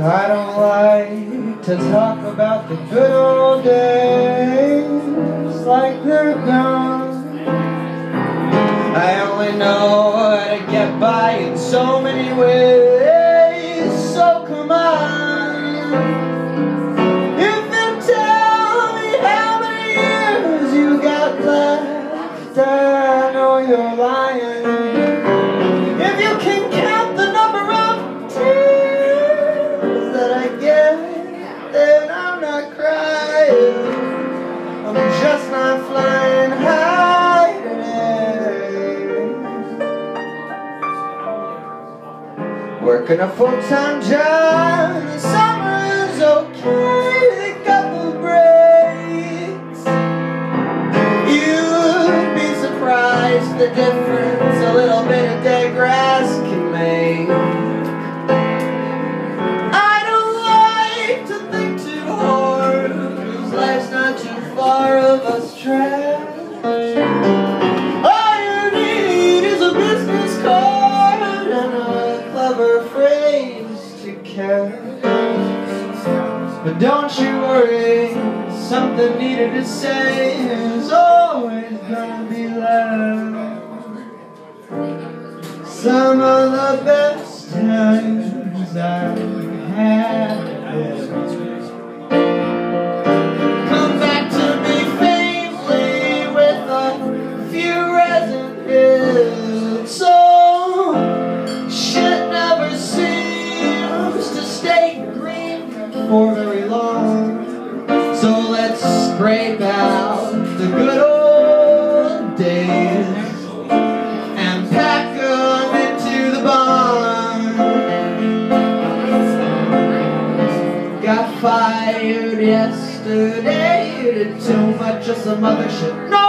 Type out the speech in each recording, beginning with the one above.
I don't like to talk about the good old days like they're gone. I only know how to get by in so many ways, so come on. If you tell me how many years you got left, I know you're lying. Working a full-time job the summer is okay. A couple breaks. You'd be surprised the difference don't you worry, something needed to say is always gonna be left. Some of the best times I've had. Come back to me faintly with a few resin. So oh, shit never seems to stay green for very long. So scrape out the good old days and pack them into the barn. Got fired yesterday, did too much of some other shit. Know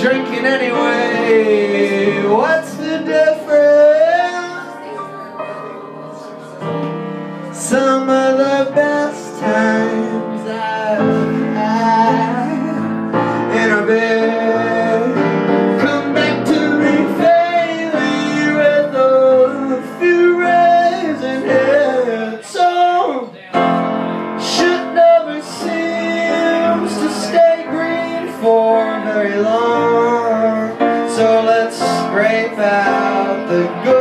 drinking anyway. What's the difference? Some scrape out the good.